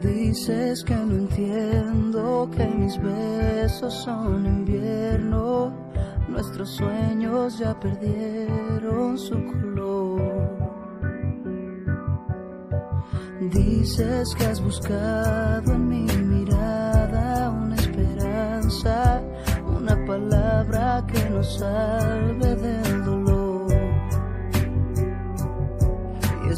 Dices que no entiendo que mis besos son invierno. Nuestros sueños ya perdieron su color. Dices que has buscado en mi mirada una esperanza, una palabra que nos salve del dolor.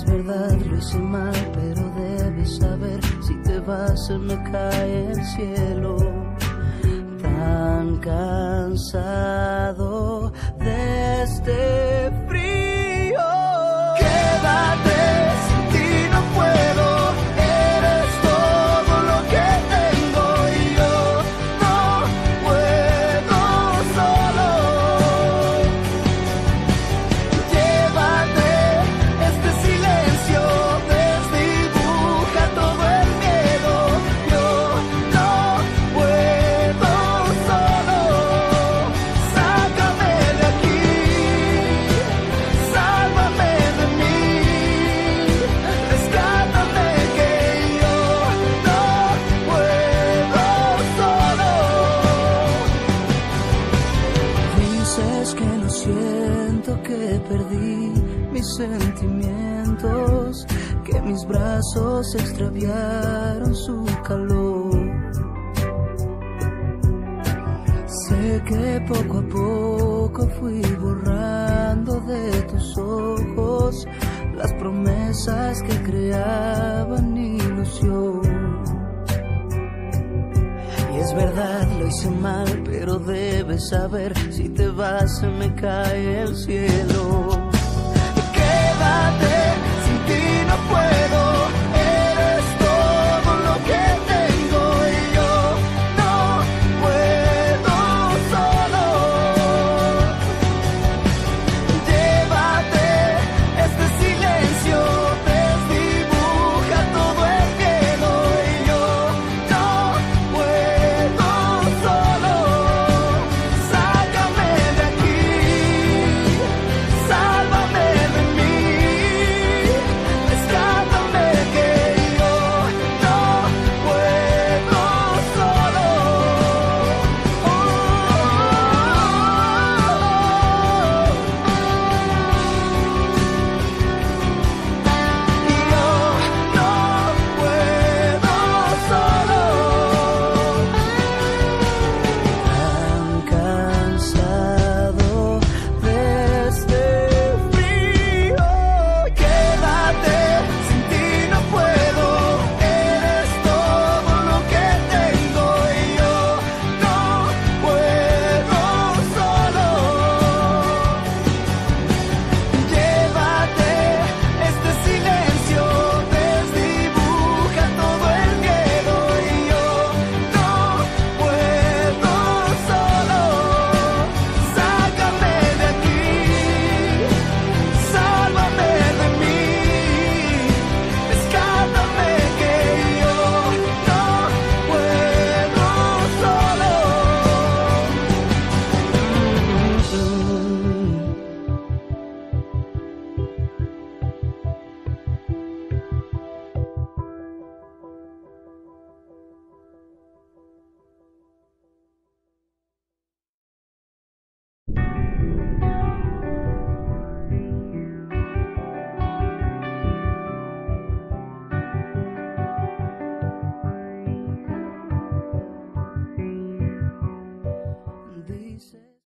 Es verdad, lo hice mal, pero debes saber, si te vas se me cae el cielo. Tan cansado perdí mis sentimientos, que mis brazos extraviaron su calor. Sé que poco a poco fui borrando de tus ojos las promesas que creaban es verdad, lo hice mal, pero debes saber, si te vas se me cae el cielo. Quédate,